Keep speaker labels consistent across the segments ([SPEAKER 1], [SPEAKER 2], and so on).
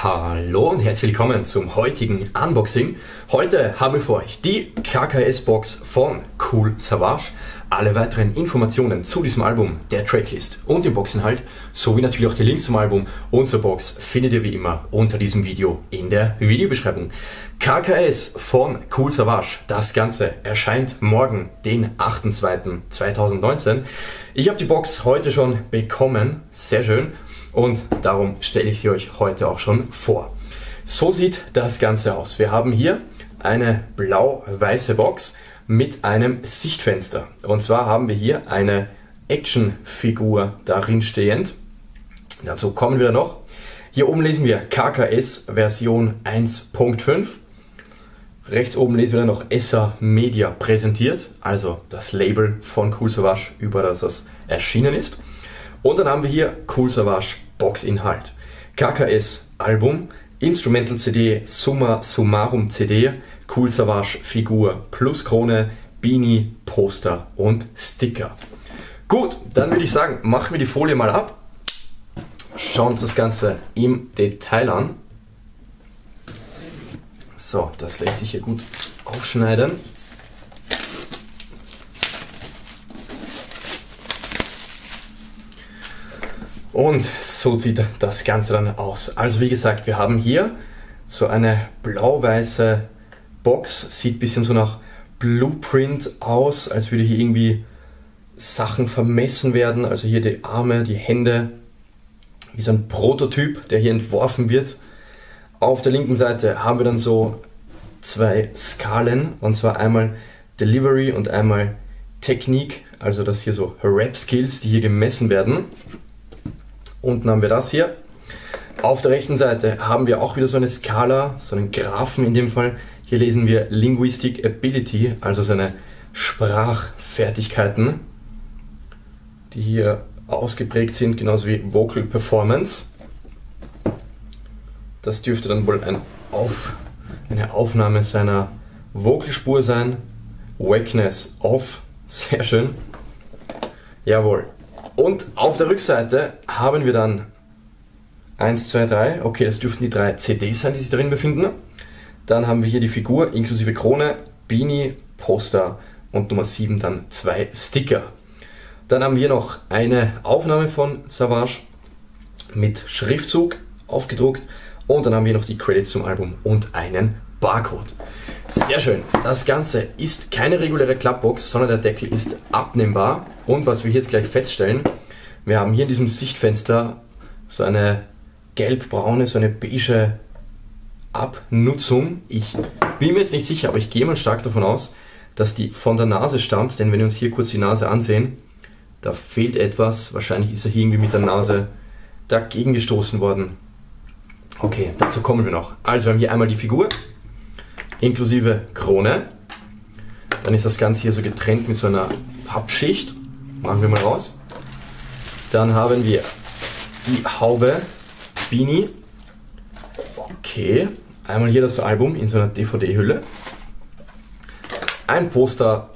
[SPEAKER 1] Hallo und herzlich willkommen zum heutigen Unboxing. Heute haben wir für euch die KKS-Box von Cool Savage. Alle weiteren Informationen zu diesem Album, der Tracklist und dem Boxinhalt, sowie natürlich auch die Links zum Album und zur Box findet ihr wie immer unter diesem Video in der Videobeschreibung. KKS von Cool Savage, das Ganze erscheint morgen, den 8.2.2019. Ich habe die Box heute schon bekommen, sehr schön und darum stelle ich sie euch heute auch schon vor. So sieht das Ganze aus. Wir haben hier eine blau-weiße Box mit einem Sichtfenster. Und zwar haben wir hier eine Actionfigur darin stehend. Dazu kommen wir noch. Hier oben lesen wir KKS Version 1.5. Rechts oben lesen wir noch ESSA Media präsentiert, also das Label von Cool Savage, über das das erschienen ist. Und dann haben wir hier Cool Savage Boxinhalt. KKS Album, Instrumental CD, Summa Summarum CD, Cool Savage Figur plus Krone, Beanie, Poster und Sticker. Gut, dann würde ich sagen, machen wir die Folie mal ab. Schauen uns das Ganze im Detail an. So, das lässt sich hier gut aufschneiden. Und so sieht das Ganze dann aus. Also wie gesagt, wir haben hier so eine blau-weiße Box, sieht ein bisschen so nach Blueprint aus, als würde hier irgendwie Sachen vermessen werden. Also hier die Arme, die Hände, wie so ein Prototyp, der hier entworfen wird. Auf der linken Seite haben wir dann so zwei Skalen, und zwar einmal Delivery und einmal Technik, also das hier so Rap Skills, die hier gemessen werden. Unten haben wir das hier. Auf der rechten Seite haben wir auch wieder so eine Skala, so einen Graphen in dem Fall. Hier lesen wir Linguistic Ability, also seine Sprachfertigkeiten, die hier ausgeprägt sind, genauso wie Vocal Performance. Das dürfte dann wohl ein Auf, eine Aufnahme seiner Vocalspur sein. Wakeness off, sehr schön. Jawohl, und auf der Rückseite haben wir dann 1, 2, 3, okay, das dürften die drei CDs sein, die sich darin befinden. Dann haben wir hier die Figur inklusive Krone, Beanie, Poster und Nummer 7 dann zwei Sticker. Dann haben wir noch eine Aufnahme von Savage mit Schriftzug aufgedruckt und dann haben wir noch die Credits zum Album und einen Barcode. Sehr schön. Das Ganze ist keine reguläre Klappbox, sondern der Deckel ist abnehmbar. Und was wir jetzt gleich feststellen, wir haben hier in diesem Sichtfenster so eine gelb-braune, so eine beige Abnutzung. Ich bin mir jetzt nicht sicher, aber ich gehe mal stark davon aus, dass die von der Nase stammt, denn wenn wir uns hier kurz die Nase ansehen, da fehlt etwas. Wahrscheinlich ist er hier irgendwie mit der Nase dagegen gestoßen worden. Okay, dazu kommen wir noch. Also wir haben hier einmal die Figur, inklusive Krone. Dann ist das Ganze hier so getrennt mit so einer Pappschicht. Machen wir mal raus. Dann haben wir die Haube Beanie. Okay, einmal hier das Album in so einer DVD-Hülle. Ein Poster.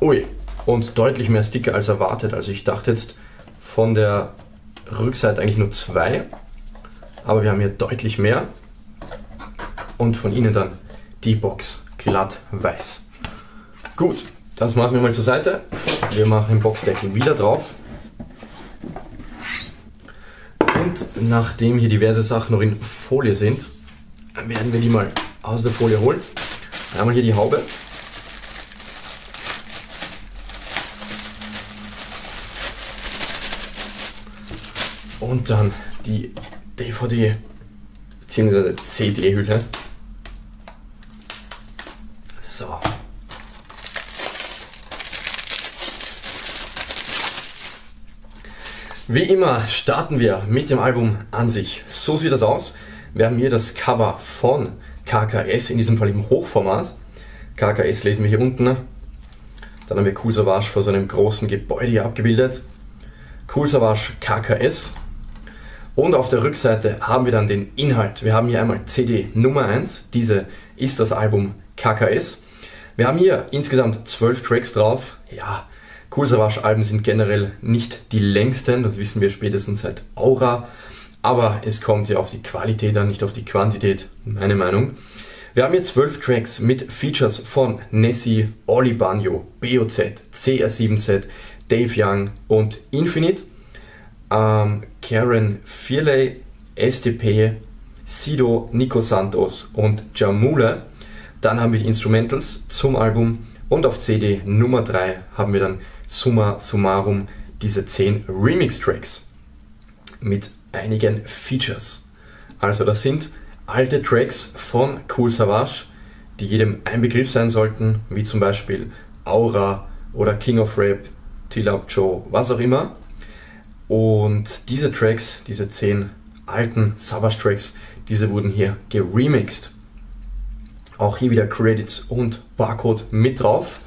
[SPEAKER 1] Ui, und deutlich mehr Sticker als erwartet. Also ich dachte jetzt von der Rückseite eigentlich nur zwei, aber wir haben hier deutlich mehr. Und von innen dann die Box glatt weiß. Gut, das machen wir mal zur Seite. Wir machen den Boxdeckel wieder drauf. Und nachdem hier diverse Sachen noch in Folie sind, werden wir die mal aus der Folie holen. Einmal hier die Haube. Und dann die DVD bzw. CD-Hülle. So. Wie immer starten wir mit dem Album an sich. So sieht das aus. Wir haben hier das Cover von KKS, in diesem Fall im Hochformat. KKS lesen wir hier unten. Dann haben wir Cool Savage vor so einem großen Gebäude hier abgebildet. Cool Savage KKS. Und auf der Rückseite haben wir dann den Inhalt. Wir haben hier einmal CD Nummer 1. Diese ist das Album KKS. Wir haben hier insgesamt zwölf Tracks drauf. Ja, Cool Savage Alben sind generell nicht die längsten, das wissen wir spätestens seit Aura. Aber es kommt ja auf die Qualität an, nicht auf die Quantität, meine Meinung. Wir haben hier zwölf Tracks mit Features von Nessie, Oli Banjo, BOZ, CR7Z, Dave Young und Infinite. Ähm, Karen Firley, SDP, Sido, Nico Santos und Jamule. Dann haben wir die Instrumentals zum Album und auf CD Nummer 3 haben wir dann summa summarum diese 10 Remix-Tracks mit einigen Features. Also das sind alte Tracks von Cool Savage, die jedem ein Begriff sein sollten, wie zum Beispiel Aura oder King of Rap, Till Up Joe, was auch immer. Und diese Tracks, diese 10 alten Savage Tracks, diese wurden hier geremixed. Auch hier wieder Credits und Barcode mit drauf.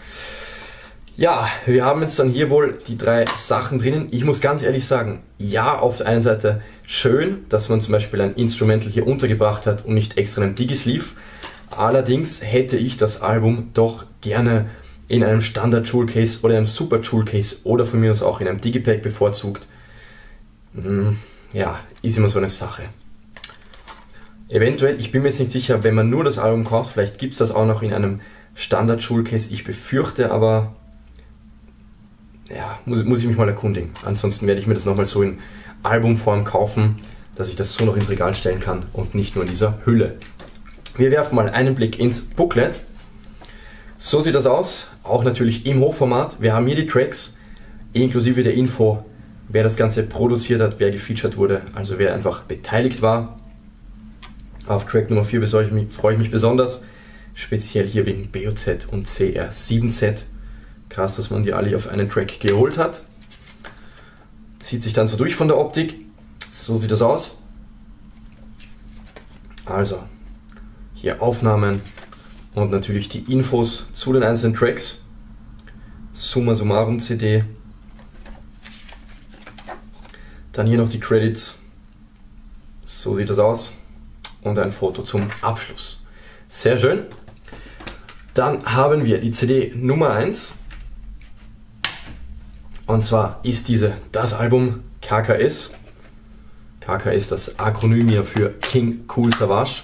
[SPEAKER 1] Ja, wir haben jetzt dann hier wohl die drei Sachen drinnen. Ich muss ganz ehrlich sagen, ja, auf der einen Seite schön, dass man zum Beispiel ein Instrumental hier untergebracht hat und nicht extra einen Digisleeve. Allerdings hätte ich das Album doch gerne in einem Standard Jewel Case oder einem Super Jewel Case oder von mir aus auch in einem Digipack bevorzugt. Hm, ja, ist immer so eine Sache. Eventuell, ich bin mir jetzt nicht sicher, wenn man nur das Album kauft, vielleicht gibt es das auch noch in einem Standard Schulcase. Ich befürchte aber, ja, muss, muss ich mich mal erkundigen. Ansonsten werde ich mir das nochmal so in Albumform kaufen, dass ich das so noch ins Regal stellen kann und nicht nur in dieser Hülle. Wir werfen mal einen Blick ins Booklet. So sieht das aus, auch natürlich im Hochformat. Wir haben hier die Tracks inklusive der Info, wer das Ganze produziert hat, wer gefeatured wurde, also wer einfach beteiligt war. Auf Track Nummer 4 freue ich mich besonders, speziell hier wegen BOZ und CR7Z. Krass, dass man die alle auf einen Track geholt hat. Zieht sich dann so durch von der Optik. So sieht das aus. Also, hier Aufnahmen und natürlich die Infos zu den einzelnen Tracks. Summa summarum CD. Dann hier noch die Credits. So sieht das aus und ein Foto zum Abschluss. Sehr schön. Dann haben wir die CD Nummer 1. Und zwar ist diese das Album KKS. KKS das Akronym hier für King Cool Savage.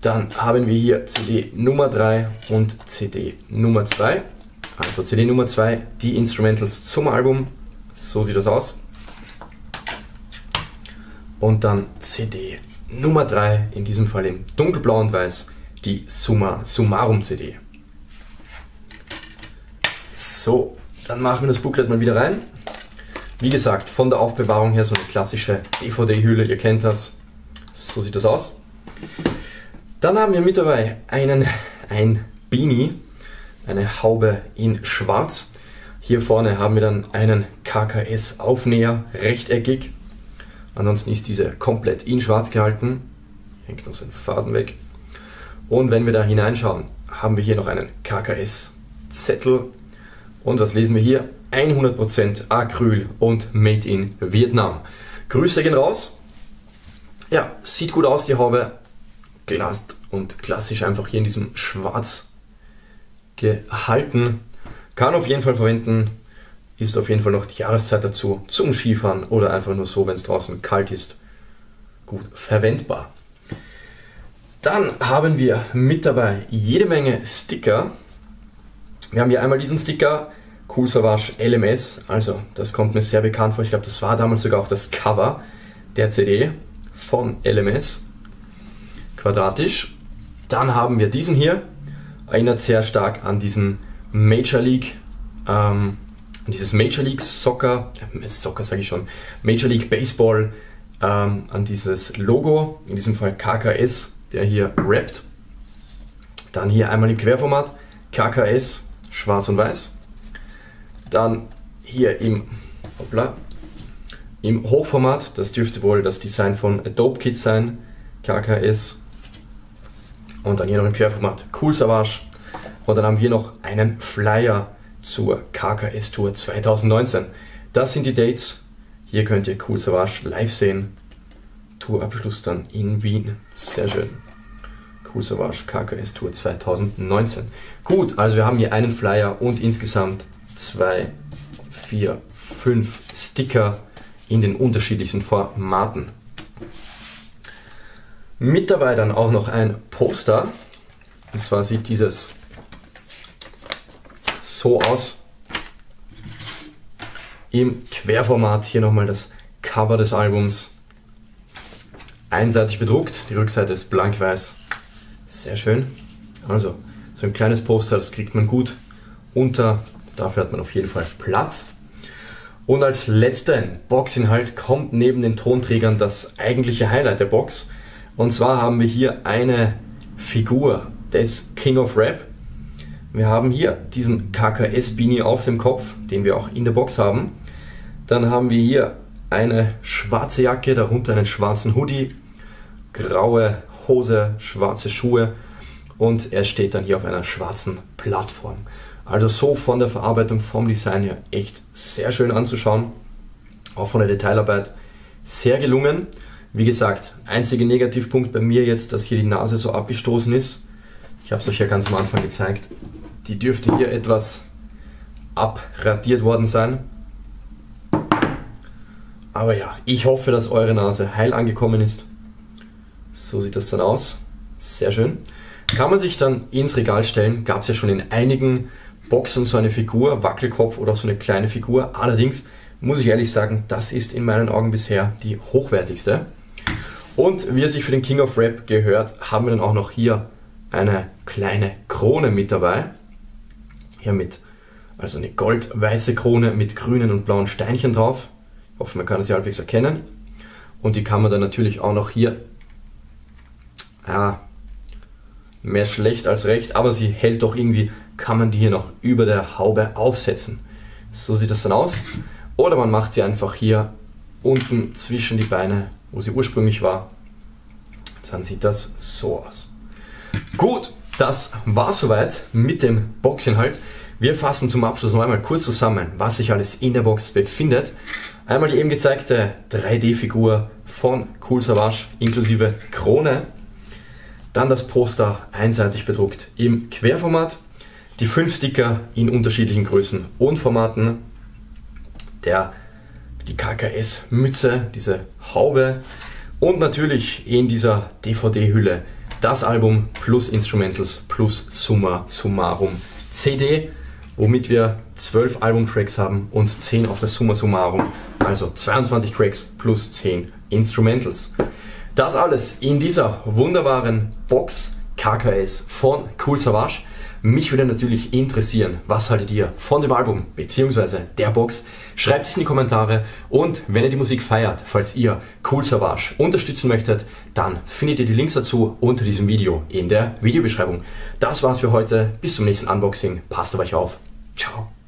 [SPEAKER 1] Dann haben wir hier CD Nummer 3 und CD Nummer 2. Also CD Nummer 2, die Instrumentals zum Album. So sieht das aus. Und dann CD Nummer 3, in diesem Fall in dunkelblau und weiß, die Summa Summarum CD. So, dann machen wir das Booklet mal wieder rein. Wie gesagt, von der Aufbewahrung her so eine klassische DVD-Hülle, ihr kennt das. So sieht das aus. Dann haben wir mit dabei einen, ein Beanie, eine Haube in schwarz. Hier vorne haben wir dann einen KKS-Aufnäher, rechteckig, Ansonsten ist diese komplett in schwarz gehalten. Hängt noch so ein Faden weg. Und wenn wir da hineinschauen, haben wir hier noch einen KKS-Zettel. Und was lesen wir hier? 100% Acryl und Made in Vietnam. Grüße gehen raus. Ja, sieht gut aus, die Haube. Glas und klassisch einfach hier in diesem Schwarz gehalten. Kann auf jeden Fall verwenden ist auf jeden Fall noch die Jahreszeit dazu zum Skifahren oder einfach nur so, wenn es draußen kalt ist, gut verwendbar. Dann haben wir mit dabei jede Menge Sticker. Wir haben hier einmal diesen Sticker Cool Savage LMS, also das kommt mir sehr bekannt vor. Ich glaube, das war damals sogar auch das Cover der CD von LMS. Quadratisch. Dann haben wir diesen hier, erinnert sehr stark an diesen Major League ähm, dieses Major League Soccer, äh, Soccer sage ich schon, Major League Baseball, ähm, an dieses Logo, in diesem Fall KKS, der hier rappt. Dann hier einmal im Querformat KKS, schwarz und weiß. Dann hier im, hoppla, im Hochformat, das dürfte wohl das Design von Adobe Kit sein, KKS. Und dann hier noch im Querformat Cool Savage. Und dann haben wir noch einen Flyer zur KKS Tour 2019. Das sind die Dates. Hier könnt ihr Cool Savage live sehen. Tourabschluss dann in Wien. Sehr schön. Cool Savage KKS Tour 2019. Gut, also wir haben hier einen Flyer und insgesamt zwei, vier, fünf Sticker in den unterschiedlichsten Formaten. Mit dabei dann auch noch ein Poster. Und zwar sieht dieses so aus. Im Querformat hier nochmal das Cover des Albums. Einseitig bedruckt, die Rückseite ist blank-weiß. Sehr schön. Also, so ein kleines Poster, das kriegt man gut unter. Dafür hat man auf jeden Fall Platz. Und als letzten Boxinhalt kommt neben den Tonträgern das eigentliche Highlight der Box. Und zwar haben wir hier eine Figur des King of Rap. Wir haben hier diesen KKS Beanie auf dem Kopf, den wir auch in der Box haben. Dann haben wir hier eine schwarze Jacke, darunter einen schwarzen Hoodie, graue Hose, schwarze Schuhe und er steht dann hier auf einer schwarzen Plattform. Also so von der Verarbeitung, vom Design her echt sehr schön anzuschauen. Auch von der Detailarbeit sehr gelungen. Wie gesagt, einziger Negativpunkt bei mir jetzt, dass hier die Nase so abgestoßen ist. Ich habe es euch ja ganz am Anfang gezeigt. Die dürfte hier etwas abradiert worden sein. Aber ja, ich hoffe, dass eure Nase heil angekommen ist. So sieht das dann aus. Sehr schön. Kann man sich dann ins Regal stellen. Gab es ja schon in einigen Boxen so eine Figur, Wackelkopf oder so eine kleine Figur. Allerdings muss ich ehrlich sagen, das ist in meinen Augen bisher die hochwertigste. Und wie es sich für den King of Rap gehört, haben wir dann auch noch hier eine kleine Krone mit dabei. Hier mit, also eine goldweiße Krone mit grünen und blauen Steinchen drauf. Ich hoffe, man kann ja halbwegs erkennen. Und die kann man dann natürlich auch noch hier, ja, mehr schlecht als recht, aber sie hält doch irgendwie, kann man die hier noch über der Haube aufsetzen. So sieht das dann aus. Oder man macht sie einfach hier unten zwischen die Beine, wo sie ursprünglich war. Dann sieht das so aus. Gut, das war soweit mit dem Boxinhalt. Wir fassen zum Abschluss noch einmal kurz zusammen, was sich alles in der Box befindet. Einmal die eben gezeigte 3D-Figur von Cool Savage inklusive Krone. Dann das Poster einseitig bedruckt im Querformat. Die fünf Sticker in unterschiedlichen Größen und Formaten. Der, die KKS-Mütze, diese Haube. Und natürlich in dieser DVD-Hülle das Album plus Instrumentals plus Summa Summarum CD, womit wir 12 Albumtracks haben und 10 auf der Summa Summarum, also 22 Tracks plus 10 Instrumentals. Das alles in dieser wunderbaren Box KKS von Cool Savage. Mich würde natürlich interessieren, was haltet ihr von dem Album bzw. der Box? Schreibt es in die Kommentare und wenn ihr die Musik feiert, falls ihr Cool Savage unterstützen möchtet, dann findet ihr die Links dazu unter diesem Video in der Videobeschreibung. Das war's für heute. Bis zum nächsten Unboxing. Passt auf euch auf. Ciao.